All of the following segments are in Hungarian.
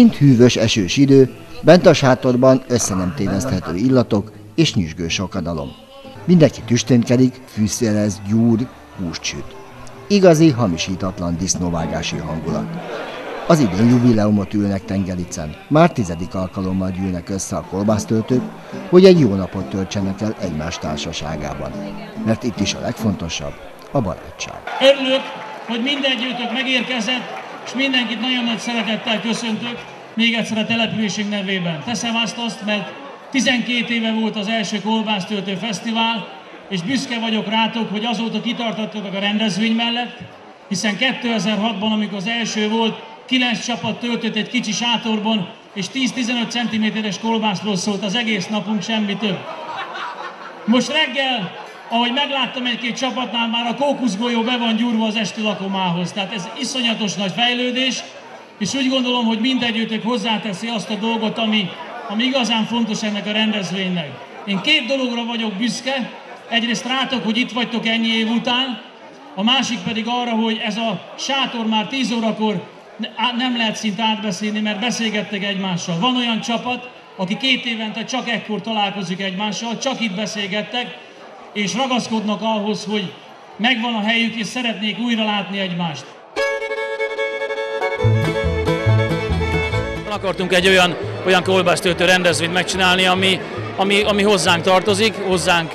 Kint hűvös esős idő, bent a sátorban össze nem téveszthető illatok és nyüzsgő sokadalom. Mindenki tüsténkedik, fűszerez, gyúr, húst süt. Igazi, hamisítatlan disznóvágási hangulat. Az idén jubileumot ülnek Tengelicen. Már tizedik alkalommal gyűlnek össze a kolbásztöltők, hogy egy jó napot töltsenek el egymás társaságában. Mert itt is a legfontosabb a barátság. Örülök, hogy mindegyőtök megérkezett, és mindenkit nagyon nagy szeretettel köszöntök, még egyszer a településünk nevében. Teszem azt azt, mert 12 éve volt az első kolbásztöltő fesztivál, és büszke vagyok rátok, hogy azóta kitartottatok a rendezvény mellett, hiszen 2006-ban, amikor az első volt, 9 csapat töltött egy kicsi sátorban, és 10-15 cm-es kolbászról szólt az egész napunk, semmi több. Most reggel, ahogy megláttam egy-két csapatnál, már a kókuszgolyó be van gyúrva az esti lakomához. Tehát ez iszonyatos nagy fejlődés, és úgy gondolom, hogy mindegyőtök hozzáteszi azt a dolgot, ami, ami igazán fontos ennek a rendezvénynek. Én két dologra vagyok büszke, egyrészt rátok, hogy itt vagytok ennyi év után, a másik pedig arra, hogy ez a sátor már 10 órakor nem lehet szinte átbeszélni, mert beszélgettek egymással. Van olyan csapat, aki két évente csak ekkor találkozik egymással, csak itt beszélgettek, és ragaszkodnak ahhoz, hogy megvan a helyük, és szeretnék újra látni egymást. Akartunk egy olyan, olyan kolbásztöltő rendezvényt megcsinálni, ami, ami, ami hozzánk tartozik, hozzánk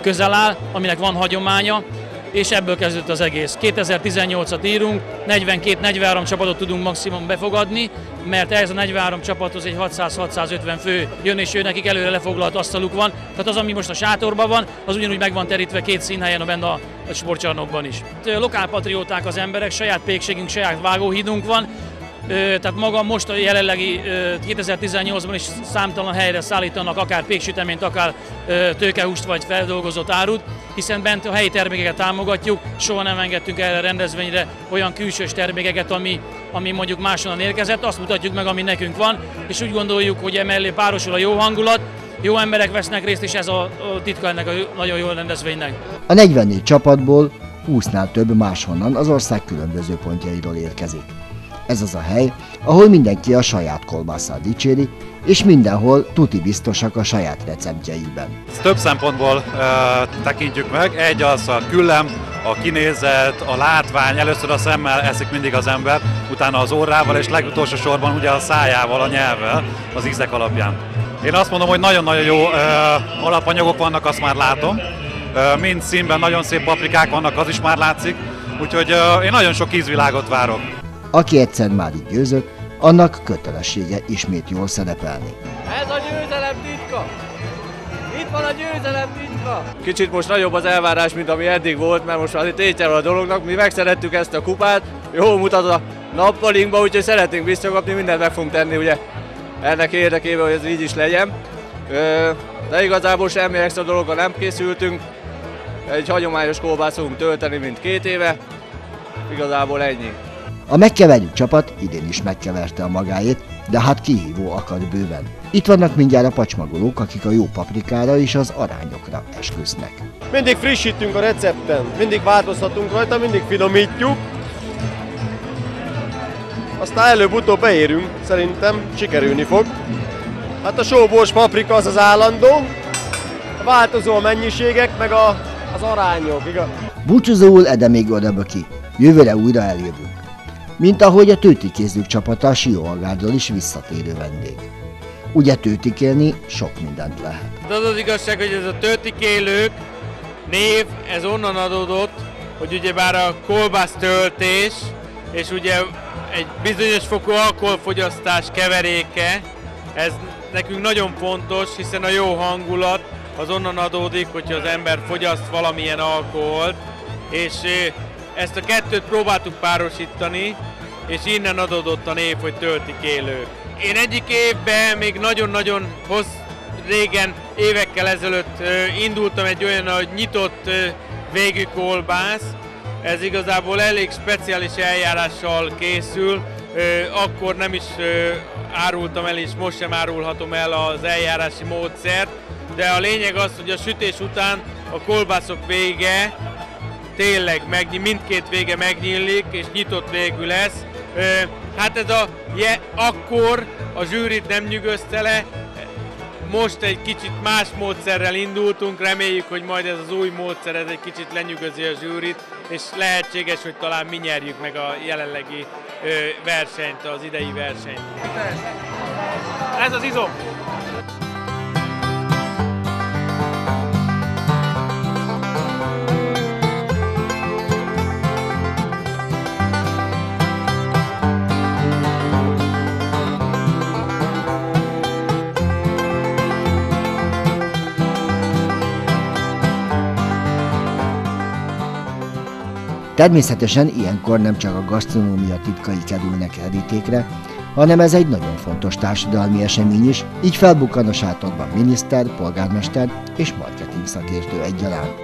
közel áll, aminek van hagyománya, és ebből kezdődött az egész. 2018-at írunk, 42-43 csapatot tudunk maximum befogadni, mert ez a 43 csapathoz egy 600-650 fő jön, és ő nekik előre lefoglalt asztaluk van. Tehát az, ami most a sátorban van, az ugyanúgy meg van terítve két színhelyen a benne a, a sportcsarnokban is. Lokálpatrióták az emberek, saját pékségünk, saját vágóhídunk van, tehát maga most a jelenlegi 2018-ban is számtalan helyre szállítanak akár péksüteményt, akár tőkehúst vagy feldolgozott árut, hiszen bent a helyi termékeket támogatjuk, soha nem engedtünk erre a rendezvényre olyan külsős termékeket, ami, ami mondjuk máshonnan érkezett, azt mutatjuk meg, ami nekünk van, és úgy gondoljuk, hogy emellé párosul a jó hangulat, jó emberek vesznek részt, és ez a titka ennek a nagyon jó rendezvénynek. A 44 csapatból 20-nál több máshonnan az ország különböző pontjairól érkezik. Ez az a hely, ahol mindenki a saját kolbászát dicséri, és mindenhol tuti biztosak a saját receptjeikben. Ezt több szempontból e, tekintjük meg. Egy az a küllem, a kinézet, a látvány, először a szemmel eszik mindig az ember, utána az orrával, és legutolsó sorban ugye a szájával, a nyelvvel, az ízek alapján. Én azt mondom, hogy nagyon-nagyon jó e, alapanyagok vannak, azt már látom. E, mind színben nagyon szép paprikák vannak, az is már látszik. Úgyhogy e, én nagyon sok ízvilágot várok. Aki egyszer már így győzött, annak kötelessége ismét jól szerepelni. Ez a győzelem titka! Itt van a győzelem titka! Kicsit most nagyobb az elvárás, mint ami eddig volt, mert most azért tétje a dolognak. Mi megszerettük ezt a kupát, jó mutat a nappalinkba, úgyhogy szeretnénk visszakapni, mindent meg fogunk tenni, ugye ennek érdekében, hogy ez így is legyen. De igazából semmi extra dologra nem készültünk. Egy hagyományos kolbászt fogunk tölteni, mint két éve. Igazából ennyi. A megkeverjük csapat idén is megkeverte a magáét, de hát kihívó akad bőven. Itt vannak mindjárt a pacsmagolók, akik a jó paprikára és az arányokra esküsznek. Mindig frissítünk a recepten, mindig változtatunk rajta, mindig finomítjuk. Aztán előbb-utóbb beérünk, szerintem sikerülni fog. Hát a sóbors paprika az az állandó, a változó a mennyiségek, meg a, az arányok, igaz? Búcsúzóul Ede még ki. Jövőre újra eljövünk mint ahogy a tőtikézők csapata a is visszatérő vendég. Ugye tőtikélni sok mindent lehet. De az az igazság, hogy ez a tőtikélők név, ez onnan adódott, hogy ugyebár a kolbász töltés, és ugye egy bizonyos fokú alkoholfogyasztás keveréke, ez nekünk nagyon fontos, hiszen a jó hangulat az onnan adódik, hogyha az ember fogyaszt valamilyen alkoholt, és ezt a kettőt próbáltuk párosítani, és innen adódott a név, hogy töltik élők. Én egyik évben még nagyon-nagyon hossz, régen, évekkel ezelőtt indultam egy olyan, hogy nyitott végű kolbász, ez igazából elég speciális eljárással készül, akkor nem is árultam el, és most sem árulhatom el az eljárási módszert, de a lényeg az, hogy a sütés után a kolbászok vége tényleg megnyíl, mindkét vége megnyílik, és nyitott végű lesz. Hát ez a je, akkor a zsűrit nem nyűgözte le, most egy kicsit más módszerrel indultunk, reméljük, hogy majd ez az új módszer ez egy kicsit lenyűgözi a zsűrit, és lehetséges, hogy talán mi nyerjük meg a jelenlegi versenyt, az idei versenyt. Ez az izom! Természetesen ilyenkor nem csak a gasztronómia titkai kerülnek elítékre, hanem ez egy nagyon fontos társadalmi esemény is, így felbukkan a sátorban miniszter, polgármester és marketing szakértő egyaránt.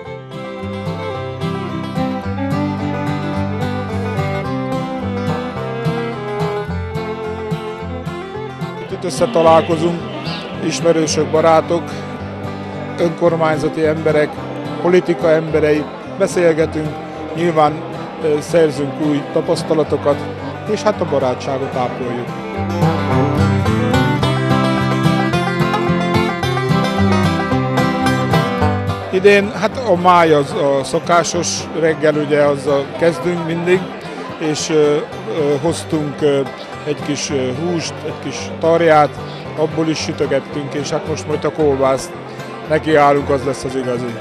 Itt összetalálkozunk, ismerősök, barátok, önkormányzati emberek, politika emberei, beszélgetünk, nyilván szerzünk új tapasztalatokat, és hát a barátságot ápoljuk. Idén hát a máj az a szokásos reggel, ugye azzal kezdünk mindig, és hoztunk egy kis húst, egy kis tarját, abból is sütögettünk, és hát most majd a kolbászt nekiállunk, az lesz az igazi.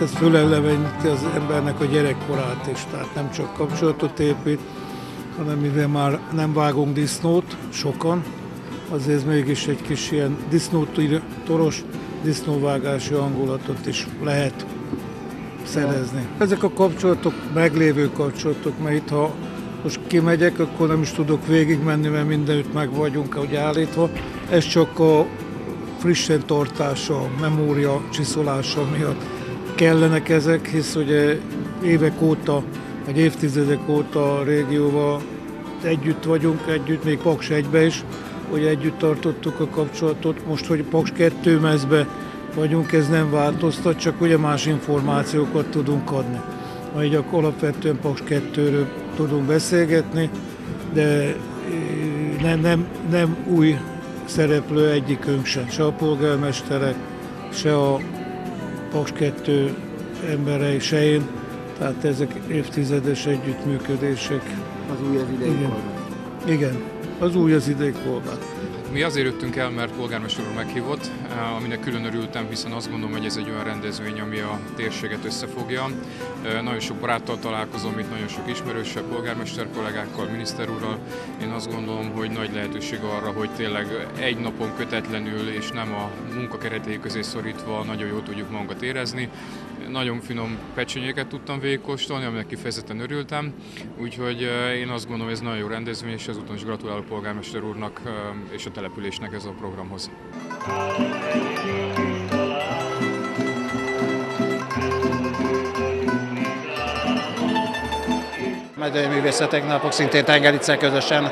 Ez föleleveníti az embernek a gyerekkorát is, tehát nem csak kapcsolatot épít, hanem mivel már nem vágunk disznót sokan, azért mégis egy kis ilyen disznótoros, disznóvágási hangulatot is lehet szerezni. Ezek a kapcsolatok meglévő kapcsolatok, mert itt ha most kimegyek, akkor nem is tudok végigmenni, mert mindenütt meg vagyunk ahogy állítva. Ez csak a frissen tartása, memória csiszolása miatt kellenek ezek, hisz ugye évek óta, vagy évtizedek óta a régióval együtt vagyunk, együtt, még Paks egybe is, hogy együtt tartottuk a kapcsolatot. Most, hogy Paks 2 mezbe vagyunk, ez nem változtat, csak ugye más információkat tudunk adni. Ma így alapvetően Paks 2-ről tudunk beszélgetni, de nem, nem, nem új szereplő egyikünk sem, se a polgármesterek, se a Paks 2 emberei, se én, tehát ezek évtizedes együttműködések. Az új az idei Igen. Igen, az új az idei kolbát. Mi azért jöttünk el, mert polgármester úr meghívott, eh, aminek külön örültem, hiszen azt gondolom, hogy ez egy olyan rendezvény, ami a térséget összefogja. Eh, nagyon sok baráttal találkozom itt, nagyon sok ismerőssel, polgármester kollégákkal, miniszter úrral. Én azt gondolom, hogy nagy lehetőség arra, hogy tényleg egy napon kötetlenül és nem a munka keretei közé szorítva nagyon jól tudjuk magunkat érezni nagyon finom pecsenyéket tudtam végigkóstolni, aminek kifejezetten örültem, úgyhogy én azt gondolom, ez nagyon jó rendezvény, és ezúton is gratulálok polgármester úrnak és a településnek ez a programhoz. Megyei Művészetek Napok szintén Tengerice közösen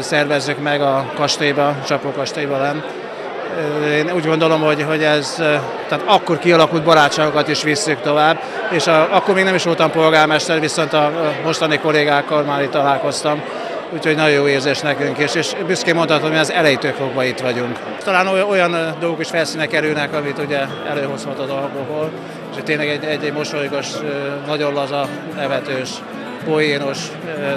szervezzük meg a kastélyba, Csapó kastélyba lent én úgy gondolom, hogy, hogy ez, tehát akkor kialakult barátságokat is visszük tovább, és a, akkor még nem is voltam polgármester, viszont a mostani kollégákkal már itt találkoztam, úgyhogy nagyon jó érzés nekünk is, és büszkén mondhatom, hogy az elejétől fogva itt vagyunk. Talán olyan dolgok is felszínek kerülnek, amit ugye előhozhat az alkohol, és tényleg egy, egy, egy mosolygos, nagyon laza, nevetős, poénos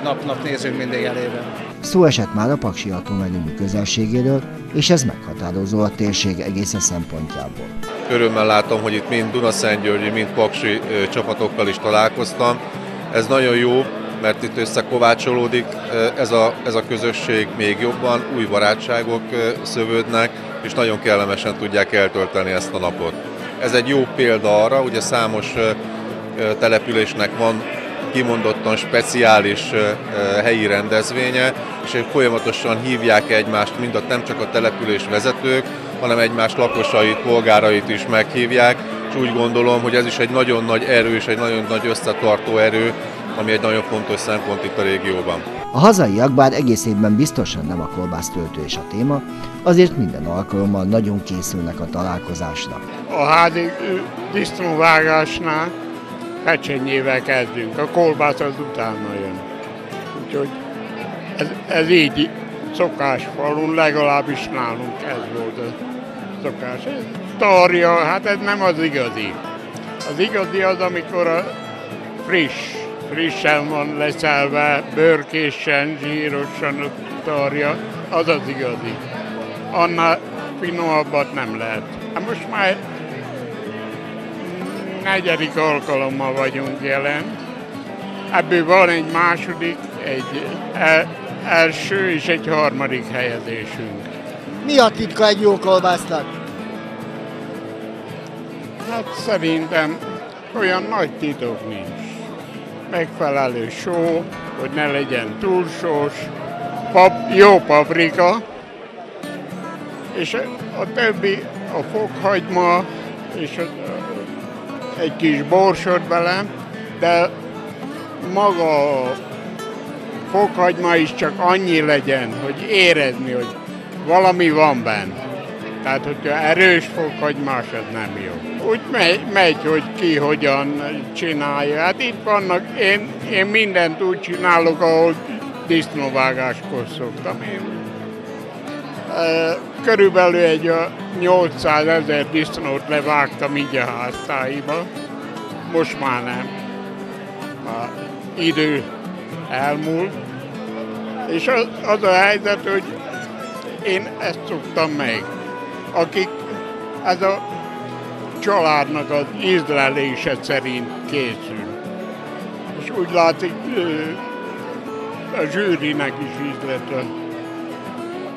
nap-nap nézünk mindig elében. Szó esett már a Paksi atomerőmű közelségéről, és ez meghatározó a térség egész szempontjából. Örömmel látom, hogy itt mind Dunaszentgyörgyi, mind Paksi csapatokkal is találkoztam. Ez nagyon jó, mert itt összekovácsolódik ez a, ez a közösség még jobban, új barátságok szövődnek, és nagyon kellemesen tudják eltölteni ezt a napot. Ez egy jó példa arra, ugye számos településnek van kimondottan speciális helyi rendezvénye, és folyamatosan hívják egymást, mind a, nem csak a település vezetők, hanem egymás lakosait, polgárait is meghívják, és úgy gondolom, hogy ez is egy nagyon nagy erő és egy nagyon nagy összetartó erő ami egy nagyon fontos szempont itt a régióban. A hazaiak bár egész évben biztosan nem a kolbásztöltő és a téma, azért minden alkalommal nagyon készülnek a találkozásra. A házi disznóvágásnál pecsenyével kezdünk, a kolbász az utána jön. Úgyhogy ez, ez így szokás falun, legalábbis nálunk ez volt a szokás. Ez tarja, hát ez nem az igazi. Az igazi az, amikor a friss, frissen van leszelve, bőrkésen, zsírosan a tarja, az az igazi. Annál finomabbat nem lehet. Hát most már negyedik alkalommal vagyunk jelen. Ebből van egy második, egy el, első és egy harmadik helyezésünk. Mi a titka egy jó kolbásznak? Hát szerintem olyan nagy titok nincs. Megfelelő só, hogy ne legyen túl sós, pap, jó paprika, és a többi a fokhagyma, és a, egy kis borsot bele, de maga fokhagyma is csak annyi legyen, hogy érezni, hogy valami van benne. Tehát, hogyha erős fokhagymás, az nem jó. Úgy megy, megy, hogy ki hogyan csinálja. Hát itt vannak, én, én mindent úgy csinálok, ahol disznóvágáskor szoktam. Én, körülbelül egy 800 ezer disznót levágtam így a háztáiba. Most már nem. A idő elmúlt. És az, az a helyzet, hogy én ezt szoktam meg. Akik ez a családnak az ízlelése szerint készül. És úgy látszik, a zsűrinek is ízlet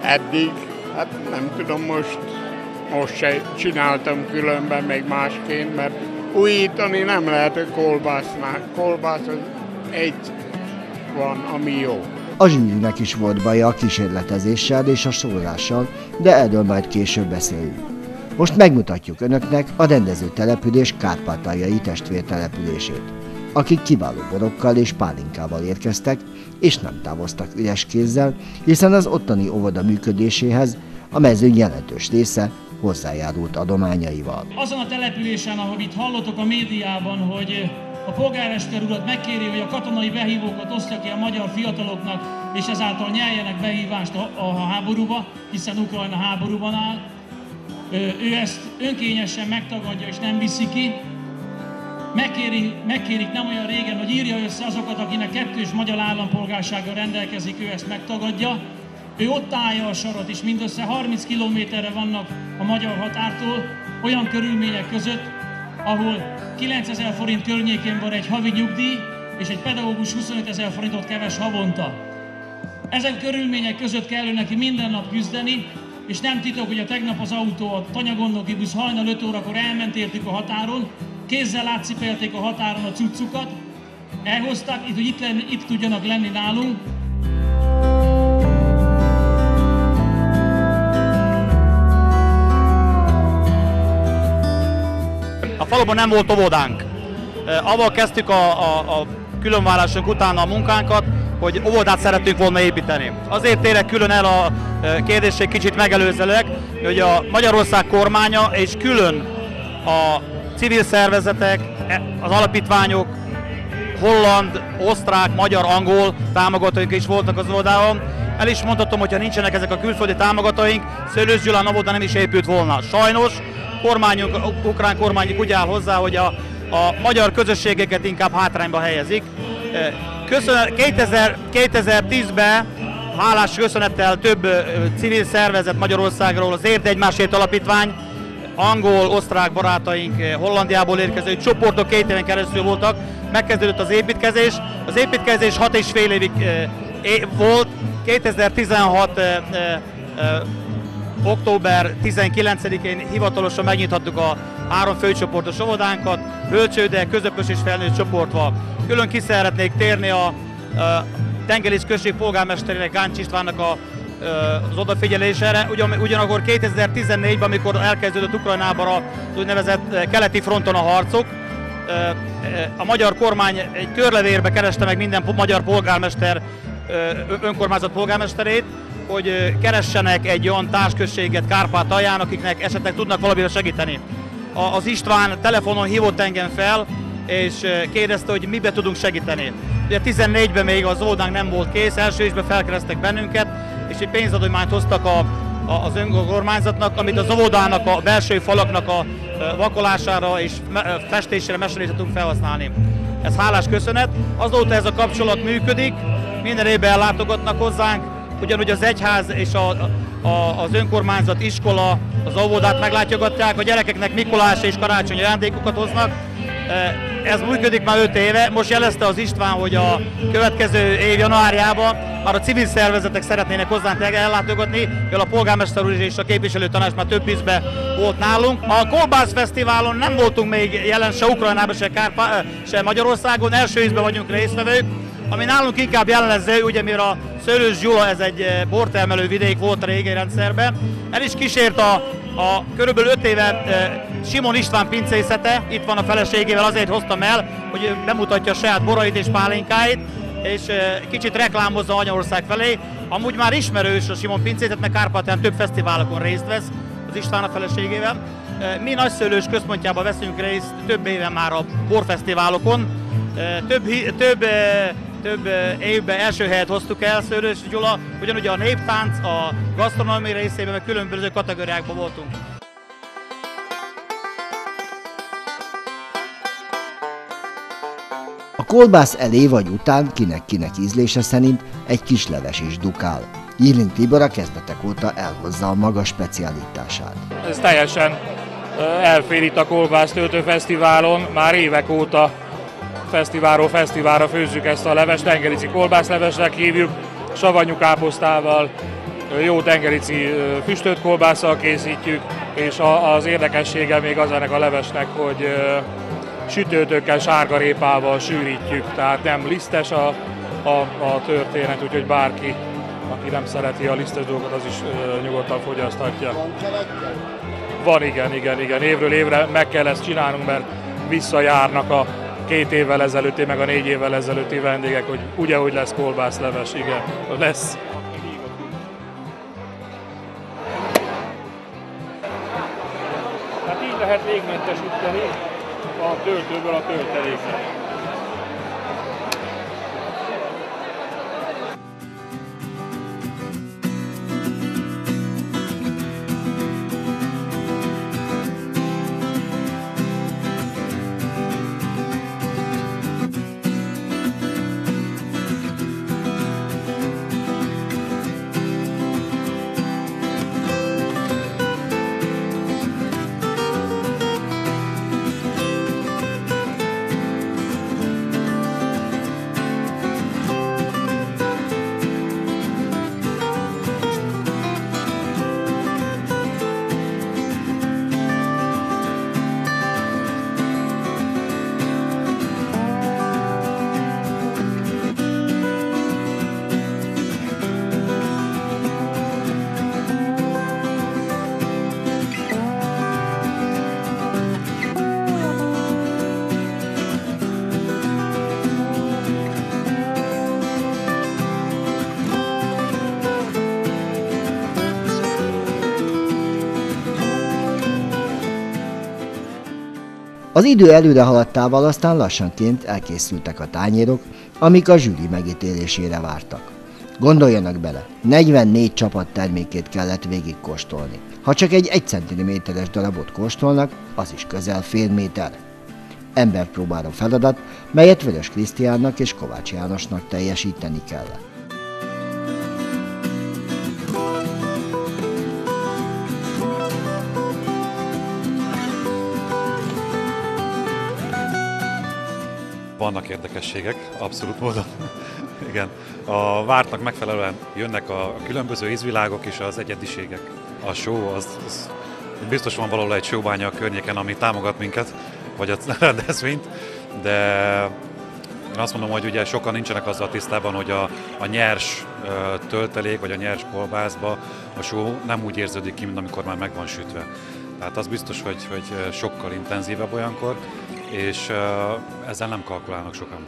eddig. Hát nem tudom, most, most se csináltam különben, meg másként, mert újítani nem lehet a kolbásznál. Kolbász az egy van, ami jó. A zsűrinek is volt baja a kísérletezéssel és a sorolással, de erről majd később beszélünk. Most megmutatjuk önöknek a rendező település kárpátaljai testvértelepülését, akik kiváló borokkal és pálinkával érkeztek, és nem távoztak üres kézzel, hiszen az ottani óvoda működéséhez a mező jelentős része hozzájárult adományaival. Azon a településen, ahogy itt hallottok a médiában, hogy a polgármester urat megkéri, hogy a katonai behívókat osztja ki a magyar fiataloknak, és ezáltal nyeljenek behívást a, a háborúba, hiszen Ukrajna háborúban áll. Ő ezt önkényesen megtagadja és nem viszi ki. Megkéri, megkérik nem olyan régen, hogy írja össze azokat, akinek kettős magyar állampolgársággal rendelkezik, ő ezt megtagadja. Ő ott állja a sarat, és mindössze 30 kilométerre vannak a magyar határtól, olyan körülmények között, ahol 9000 forint környékén van egy havi nyugdíj, és egy pedagógus 25 ezer forintot keves havonta. Ezek körülmények között kell neki minden nap küzdeni, és nem titok, hogy a tegnap az autó, a tanyagondoki busz hajnal 5 órakor elment értük a határon, kézzel átcipelték a határon a cuccukat, elhozták, itt, hogy itt, itt tudjanak lenni nálunk, faluban nem volt óvodánk. Avval kezdtük a, a, a különvállásunk után a munkánkat, hogy óvodát szerettünk volna építeni. Azért térek külön el a kérdések kicsit megelőzőleg, hogy a Magyarország kormánya és külön a civil szervezetek, e, az alapítványok, holland, osztrák, magyar, angol támogatóink is voltak az óvodában. El is mondhatom, hogyha nincsenek ezek a külföldi támogatóink, Szőlős Gyulán óvoda nem is épült volna. Sajnos kormányunk, ukrán kormányunk úgy áll hozzá, hogy a, a magyar közösségeket inkább hátrányba helyezik. Köszön, 2000, 2010-ben hálás köszönettel több civil szervezet Magyarországról, az Érd Egymásért Alapítvány, angol, osztrák barátaink Hollandiából érkező csoportok két éven keresztül voltak, megkezdődött az építkezés. Az építkezés 6 és fél évig volt, 2016 október 19-én hivatalosan megnyithattuk a három főcsoportos óvodánkat, bölcsőde, közöpös és felnőtt csoportval. Külön ki szeretnék térni a, a Tengerisz község polgármesterének Gáncs Istvánnak a, az odafigyelésére. Ugyan, ugyanakkor 2014-ben, amikor elkezdődött Ukrajnában az úgynevezett keleti fronton a harcok, A magyar kormány egy körlevérbe kereste meg minden magyar polgármester, önkormányzat polgármesterét, hogy keressenek egy olyan társközséget Kárpátalján, akiknek esetleg tudnak valamire segíteni. Az István telefonon hívott engem fel, és kérdezte, hogy mibe tudunk segíteni. Ugye 14-ben még az oldánk nem volt kész, első évben felkeresztek bennünket, és egy pénzadományt hoztak a, a, az önkormányzatnak, amit az óvodának, a belső falaknak a vakolására és festésére, mesélésre tudunk felhasználni. Ez hálás köszönet. Azóta ez a kapcsolat működik, minden évben ellátogatnak hozzánk, ugyanúgy az egyház és a, a, az önkormányzat, iskola, az óvodát meglátogatják, a gyerekeknek Mikulás és karácsonyi ajándékokat hoznak. Ez működik már 5 éve, most jelezte az István, hogy a következő év januárjában már a civil szervezetek szeretnének hozzánk ellátogatni, mivel a polgármester úr és a képviselő tanács már több ízbe volt nálunk. A Kolbász Fesztiválon nem voltunk még jelen se Ukrajnában, se, Kárpá, se Magyarországon, első ízben vagyunk résztvevők, ami nálunk inkább jellemző, ugye mivel a Szőlős Gyula, ez egy eh, bortermelő vidék volt a régi rendszerben. El is kísért a, a körülbelül 5 éve e, Simon István pincészete, itt van a feleségével, azért hoztam el, hogy bemutatja a saját borait és pálinkáit, és e, kicsit reklámozza Anyaország felé. Amúgy már ismerős a Simon pincészet, mert Kárpátán több fesztiválokon részt vesz az István a feleségével. Mi nagyszőlős központjában veszünk részt több éve már a borfesztiválokon. Több, több több évben első helyet hoztuk el Szőrös Gyula, ugyanúgy a néptánc, a gasztronómia részében, meg különböző kategóriákban voltunk. A kolbász elé vagy után kinek-kinek ízlése szerint egy kis leves is dukál. Írling Tibor a kezdetek óta elhozza a maga specialitását. Ez teljesen elfér itt a Kolbász Töltő Fesztiválon, már évek óta fesztiválról fesztiválra főzzük ezt a levest, tengerici kolbászlevesnek hívjuk, savanyú káposztával, jó tengerici füstölt kolbásszal készítjük, és az érdekessége még az ennek a levesnek, hogy sütőtökkel, sárgarépával sűrítjük, tehát nem lisztes a, a, a történet, úgyhogy bárki, aki nem szereti a lisztes dolgokat, az is nyugodtan fogyaszthatja. Van, igen, igen, igen. Évről évre meg kell ezt csinálnunk, mert visszajárnak a két évvel ezelőtti, meg a négy évvel ezelőtti vendégek, hogy ugye, hogy lesz kolbászleves, igen, lesz. Hát így lehet végmentesíteni a töltőből a tölteléket. Az idő előre haladtával aztán lassanként elkészültek a tányérok, amik a zsűri megítélésére vártak. Gondoljanak bele, 44 csapat termékét kellett végig kóstolni. Ha csak egy 1 cm-es darabot kóstolnak, az is közel fél méter. Emberpróbáló feladat, melyet Vörös Krisztiánnak és Kovács Jánosnak teljesíteni kellett. Vannak érdekességek, abszolút módon. Igen. A vártnak megfelelően jönnek a különböző ízvilágok és az egyediségek. A show az, az biztos van valahol egy showbánya a környéken, ami támogat minket, vagy a rendezvényt, de én azt mondom, hogy ugye sokan nincsenek azzal tisztában, hogy a, a nyers töltelék, vagy a nyers kolbászba a só nem úgy érződik ki, mint amikor már meg van sütve. Tehát az biztos, hogy, hogy sokkal intenzívebb olyankor, és ezzel nem kalkulálnak sokan.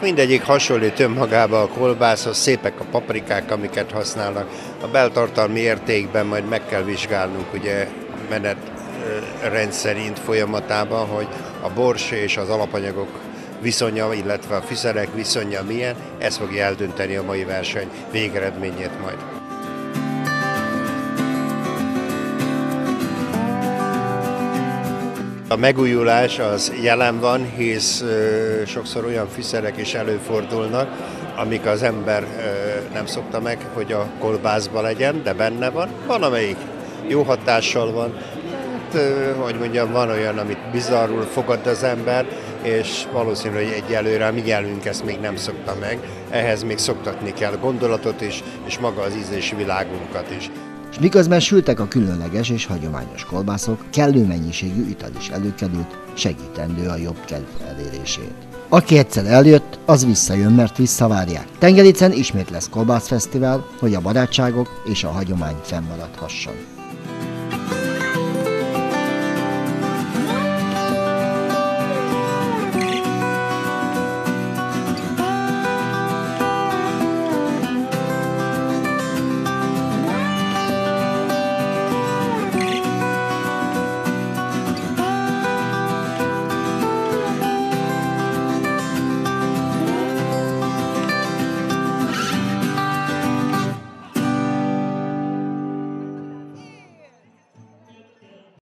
Mindegyik hasonlít önmagába a kolbászhoz, szépek a paprikák, amiket használnak. A beltartalmi értékben majd meg kell vizsgálnunk ugye menet rendszerint folyamatában, hogy a bors és az alapanyagok viszonya, illetve a fűszerek viszonya milyen, ez fogja eldönteni a mai verseny végeredményét majd. A megújulás az jelen van, hisz sokszor olyan fűszerek is előfordulnak, amik az ember nem szokta meg, hogy a kolbászba legyen, de benne van. Van, amelyik jó hatással van, hogy mondjam, van olyan, amit bizarrul fogad az ember, és valószínű, hogy egyelőre mi jelünk ezt még nem szokta meg. Ehhez még szoktatni kell gondolatot is, és maga az ízlési világunkat is és miközben sültek a különleges és hagyományos kolbászok, kellő mennyiségű ital is előkerült, segítendő a jobb kedv elérését. Aki egyszer eljött, az visszajön, mert visszavárják. Tengericen ismét lesz kolbászfesztivál, hogy a barátságok és a hagyomány fennmaradhasson.